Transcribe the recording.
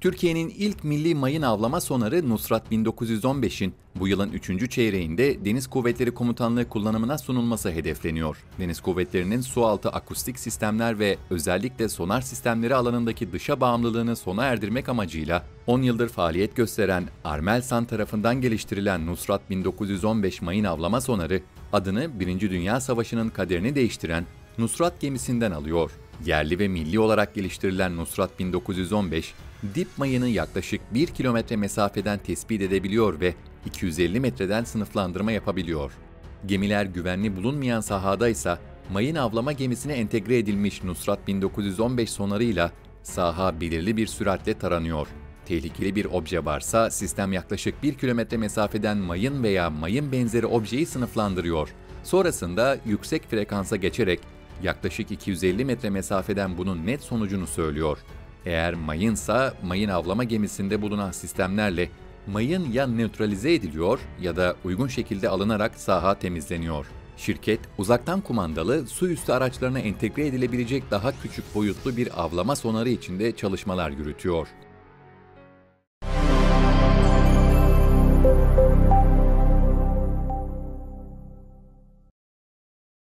Türkiye'nin ilk milli mayın avlama sonarı Nusrat 1915'in bu yılın 3. çeyreğinde Deniz Kuvvetleri Komutanlığı kullanımına sunulması hedefleniyor. Deniz Kuvvetleri'nin sualtı akustik sistemler ve özellikle sonar sistemleri alanındaki dışa bağımlılığını sona erdirmek amacıyla 10 yıldır faaliyet gösteren Armelsan tarafından geliştirilen Nusrat 1915 mayın avlama sonarı adını 1. Dünya Savaşı'nın kaderini değiştiren Nusrat gemisinden alıyor. Yerli ve milli olarak geliştirilen Nusrat 1915, dip mayını yaklaşık 1 kilometre mesafeden tespit edebiliyor ve 250 metreden sınıflandırma yapabiliyor. Gemiler güvenli bulunmayan sahada ise mayın avlama gemisine entegre edilmiş Nusrat 1915 sonarıyla saha belirli bir süratle taranıyor. Tehlikeli bir obje varsa sistem yaklaşık 1 kilometre mesafeden mayın veya mayın benzeri objeyi sınıflandırıyor. Sonrasında yüksek frekansa geçerek yaklaşık 250 metre mesafeden bunun net sonucunu söylüyor. Eğer mayınsa mayın avlama gemisinde bulunan sistemlerle mayın ya nötralize ediliyor ya da uygun şekilde alınarak saha temizleniyor. Şirket, uzaktan kumandalı, su üstü araçlarına entegre edilebilecek daha küçük boyutlu bir avlama sonarı içinde çalışmalar yürütüyor.